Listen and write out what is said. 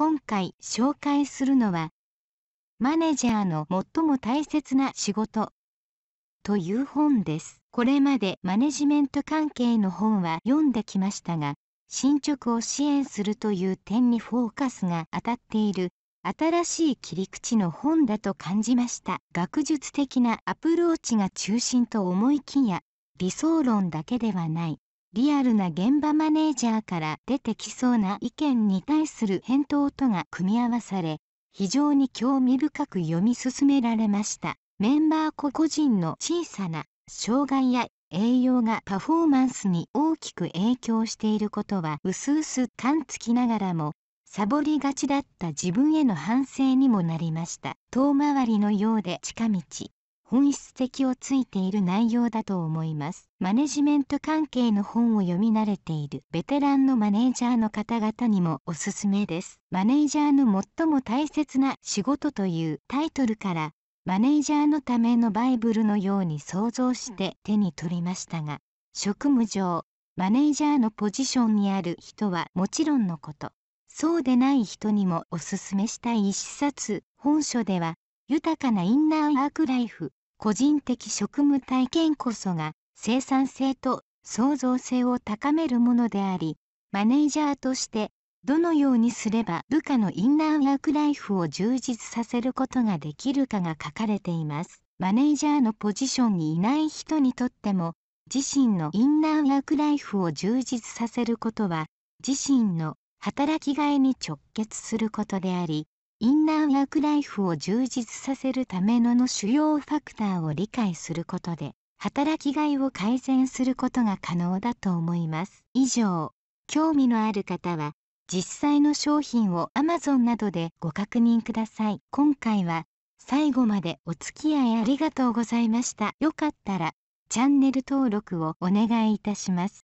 今回紹介するのは、マネージャーの最も大切な仕事という本です。これまでマネジメント関係の本は読んできましたが、進捗を支援するという点にフォーカスが当たっている新しい切り口の本だと感じました。学術的なアプローチが中心と思いきや、理想論だけではない。リアルな現場マネージャーから出てきそうな意見に対する返答とが組み合わされ、非常に興味深く読み進められました。メンバー個々人の小さな障害や栄養がパフォーマンスに大きく影響していることは薄々感つきながらも、サボりがちだった自分への反省にもなりました。遠回りのようで近道。本質的をついている内容だと思います。マネジメント関係の本を読み慣れているベテランのマネージャーの方々にもおすすめです。マネージャーの最も大切な仕事というタイトルからマネージャーのためのバイブルのように想像して手に取りましたが、職務上、マネージャーのポジションにある人はもちろんのこと、そうでない人にもおすすめしたい一冊、本書では、豊かなインナーワークライフ、個人的職務体験こそが生産性と創造性を高めるものであり、マネージャーとしてどのようにすれば部下のインナーワークライフを充実させることができるかが書かれています。マネージャーのポジションにいない人にとっても、自身のインナーワークライフを充実させることは、自身の働きがいに直結することであり、インナーワークライフを充実させるためのの主要ファクターを理解することで、働きがいを改善することが可能だと思います。以上、興味のある方は、実際の商品を Amazon などでご確認ください。今回は、最後までお付き合いありがとうございました。よかったら、チャンネル登録をお願いいたします。